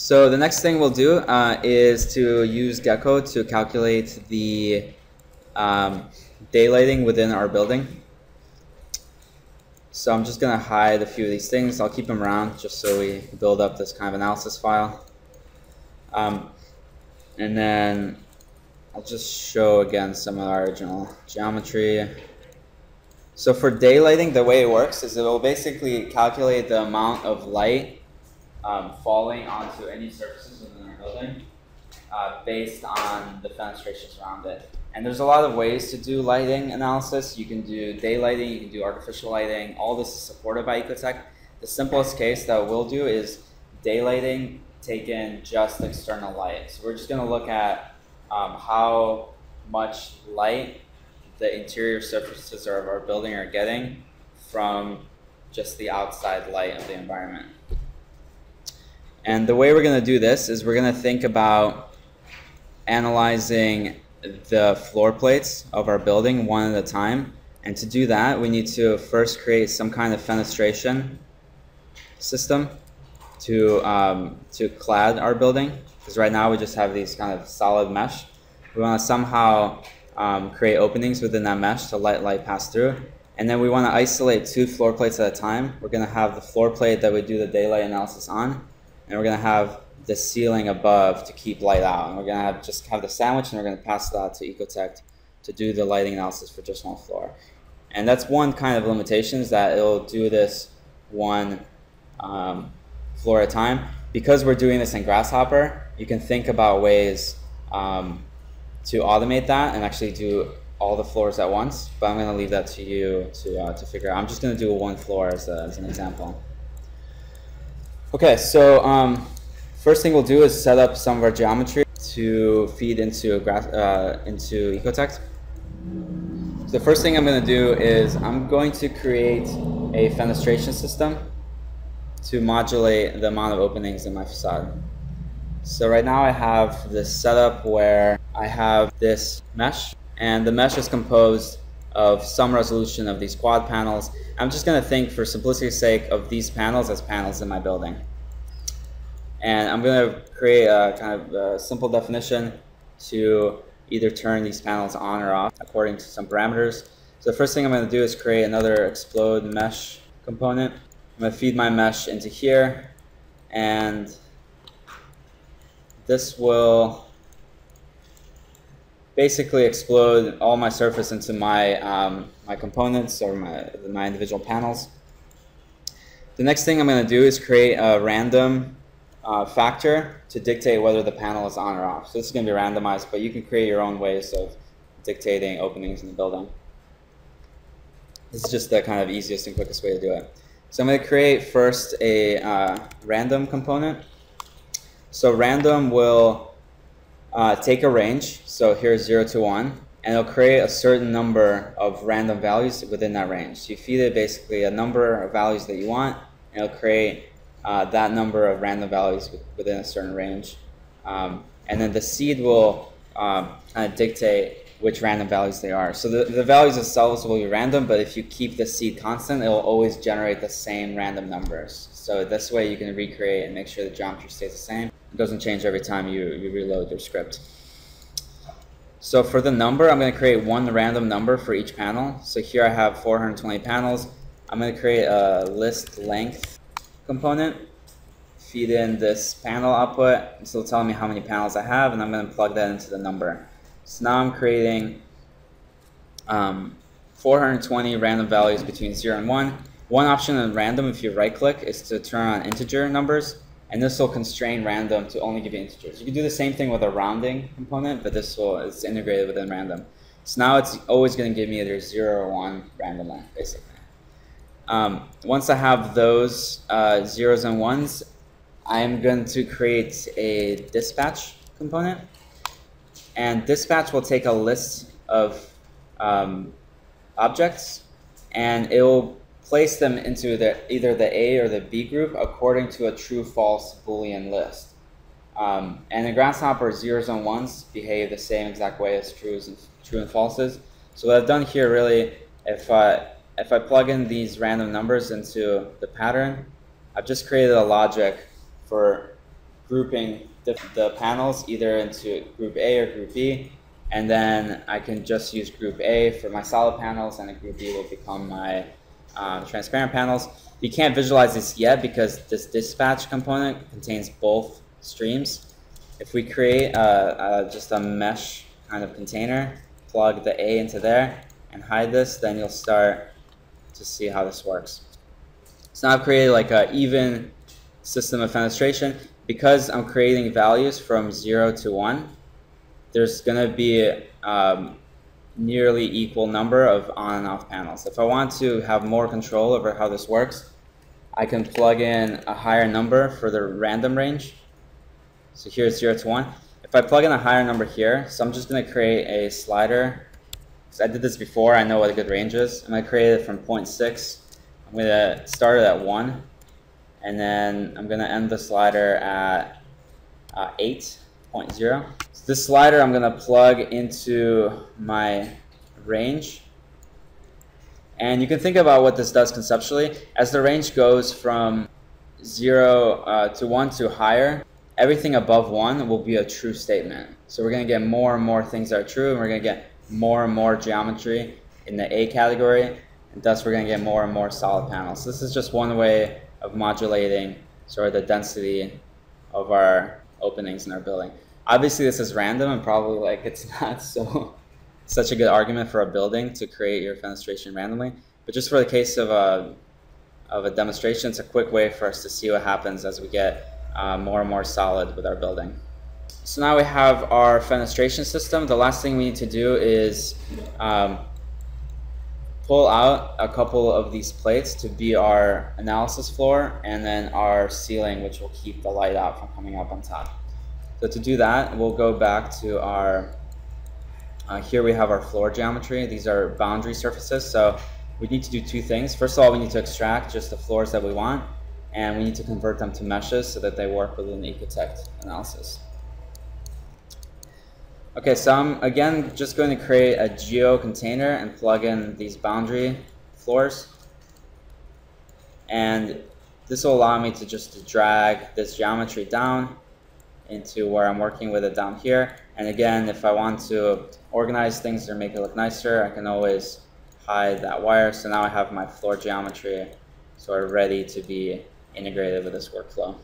So the next thing we'll do uh, is to use Geco to calculate the um, daylighting within our building. So I'm just going to hide a few of these things. I'll keep them around just so we build up this kind of analysis file. Um, and then I'll just show again some of our original geometry. So for daylighting, the way it works is it will basically calculate the amount of light um, falling onto any surfaces within our building uh, based on the fenestrations around it. And there's a lot of ways to do lighting analysis. You can do daylighting, you can do artificial lighting. All this is supported by Ecotect. The simplest case that we'll do is daylighting taken just external light. So we're just going to look at um, how much light the interior surfaces of our building are getting from just the outside light of the environment. And the way we're going to do this is we're going to think about analyzing the floor plates of our building one at a time. And to do that, we need to first create some kind of fenestration system to, um, to clad our building. Because right now we just have these kind of solid mesh. We want to somehow um, create openings within that mesh to let light pass through. And then we want to isolate two floor plates at a time. We're going to have the floor plate that we do the daylight analysis on and we're gonna have the ceiling above to keep light out. And we're gonna have just have the sandwich and we're gonna pass that to Ecotect to do the lighting analysis for just one floor. And that's one kind of limitations that it'll do this one um, floor at a time. Because we're doing this in Grasshopper, you can think about ways um, to automate that and actually do all the floors at once. But I'm to leave that to you to, uh, to figure out. I'm just to do one floor as, a, as an example. Okay, so um, first thing we'll do is set up some of our geometry to feed into uh, into Ecotect. So the first thing I'm going to do is I'm going to create a fenestration system to modulate the amount of openings in my facade. So right now I have this setup where I have this mesh and the mesh is composed of some resolution of these quad panels. I'm just going to think for simplicity's sake of these panels as panels in my building. And I'm going to create a kind of a simple definition to either turn these panels on or off according to some parameters. So the first thing I'm going to do is create another explode mesh component. I'm going to feed my mesh into here and this will basically explode all my surface into my, um, my components or my, my individual panels. The next thing I'm going to do is create a random uh, factor to dictate whether the panel is on or off. So this is going to be randomized, but you can create your own ways of dictating openings in the building. This is just the kind of easiest and quickest way to do it. So I'm going to create first a uh, random component. So random will uh, take a range, so here's 0 to 1, and it'll create a certain number of random values within that range. So you feed it basically a number of values that you want, and it'll create uh, that number of random values within a certain range. Um, and then the seed will um, kind of dictate which random values they are. So the, the values themselves will be random, but if you keep the seed constant, it will always generate the same random numbers. So this way you can recreate and make sure the geometry stays the same. It doesn't change every time you, you reload your script. So for the number, I'm going to create one random number for each panel. So here I have 420 panels. I'm going to create a list length component, feed in this panel output. It's still telling me how many panels I have, and I'm going to plug that into the number. So now I'm creating um, 420 random values between 0 and 1. One option in random, if you right click, is to turn on integer numbers. And this will constrain random to only give you integers. You can do the same thing with a rounding component, but this will is integrated within random. So now it's always going to give me either 0 or 1 randomly, basically. Um, once I have those uh, zeros and ones, I'm going to create a dispatch component. And dispatch will take a list of um, objects, and it will place them into the, either the A or the B group according to a true-false Boolean list. Um, and the Grasshopper, zeros and ones behave the same exact way as trues and true and falses. So what I've done here really, if I, if I plug in these random numbers into the pattern, I've just created a logic for, grouping the, the panels either into group A or group B, and then I can just use group A for my solid panels, and group B will become my um, transparent panels. You can't visualize this yet because this dispatch component contains both streams. If we create a, a, just a mesh kind of container, plug the A into there, and hide this, then you'll start to see how this works. So now I've created like an even system of fenestration. Because I'm creating values from 0 to 1, there's going to be um, nearly equal number of on and off panels. If I want to have more control over how this works, I can plug in a higher number for the random range. So here's 0 to 1. If I plug in a higher number here, so I'm just going to create a slider. So I did this before, I know what a good range is. I'm going to create it from 0.6. I'm going to start it at 1. And then I'm going to end the slider at uh, 8.0. This slider I'm going to plug into my range. And you can think about what this does conceptually. As the range goes from 0 uh, to 1 to higher, everything above 1 will be a true statement. So we're going to get more and more things that are true, and we're going to get more and more geometry in the A category, and thus we're going to get more and more solid panels. This is just one way of modulating sort of the density of our openings in our building. Obviously, this is random and probably like it's not so such a good argument for a building to create your fenestration randomly. But just for the case of a of a demonstration, it's a quick way for us to see what happens as we get uh, more and more solid with our building. So now we have our fenestration system. The last thing we need to do is um, pull out a couple of these plates to be our analysis floor and then our ceiling which will keep the light out from coming up on top. So to do that we'll go back to our, uh, here we have our floor geometry. These are boundary surfaces so we need to do two things. First of all we need to extract just the floors that we want and we need to convert them to meshes so that they work within the Ecotect analysis. Okay, so I'm again just going to create a geo container and plug in these boundary floors. And this will allow me to just drag this geometry down into where I'm working with it down here. And again, if I want to organize things or make it look nicer, I can always hide that wire. So now I have my floor geometry sort of ready to be integrated with this workflow.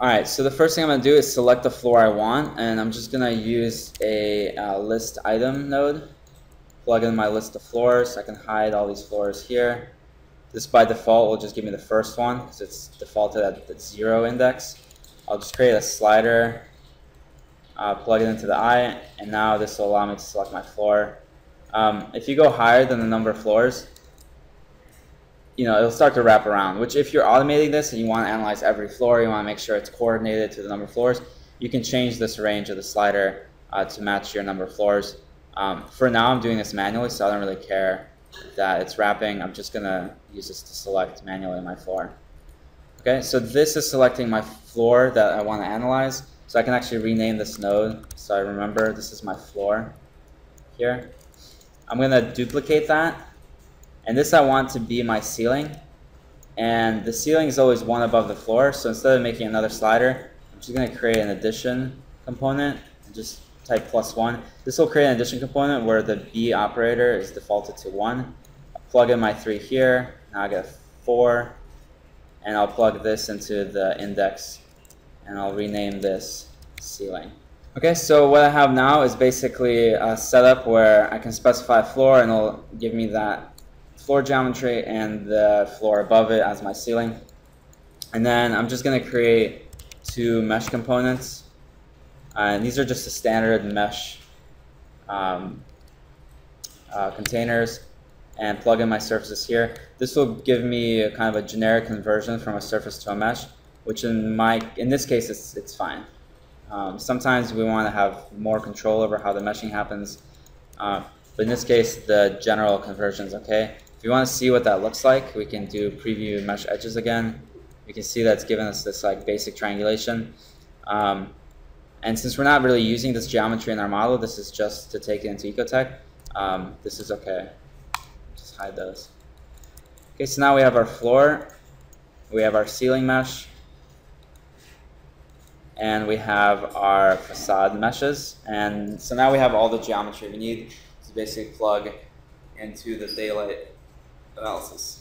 All right, so the first thing I'm gonna do is select the floor I want, and I'm just gonna use a uh, list item node, plug in my list of floors. I can hide all these floors here. This by default will just give me the first one because it's defaulted at the zero index. I'll just create a slider, uh, plug it into the eye, and now this will allow me to select my floor. Um, if you go higher than the number of floors, you know, it'll start to wrap around, which if you're automating this and you want to analyze every floor, you want to make sure it's coordinated to the number of floors, you can change this range of the slider uh, to match your number of floors. Um, for now, I'm doing this manually, so I don't really care that it's wrapping. I'm just going to use this to select manually my floor. Okay, so this is selecting my floor that I want to analyze. So I can actually rename this node so I remember this is my floor here. I'm going to duplicate that and this I want to be my ceiling. And the ceiling is always one above the floor. So instead of making another slider, I'm just going to create an addition component and just type plus one. This will create an addition component where the B operator is defaulted to one. I'll plug in my three here. Now I get four. And I'll plug this into the index and I'll rename this ceiling. Okay, so what I have now is basically a setup where I can specify a floor and it'll give me that floor geometry and the floor above it as my ceiling. And then I'm just going to create two mesh components. Uh, and these are just the standard mesh um, uh, containers and plug in my surfaces here. This will give me a kind of a generic conversion from a surface to a mesh, which in my in this case it's, it's fine. Um, sometimes we want to have more control over how the meshing happens, uh, but in this case the general conversion is okay. If you want to see what that looks like, we can do preview mesh edges again. We can see that's given us this like basic triangulation. Um, and since we're not really using this geometry in our model, this is just to take it into Ecotect. Um, this is okay. Just hide those. Okay, so now we have our floor. We have our ceiling mesh. and we have our facade meshes. And so now we have all the geometry we need to basically plug into the daylight analysis.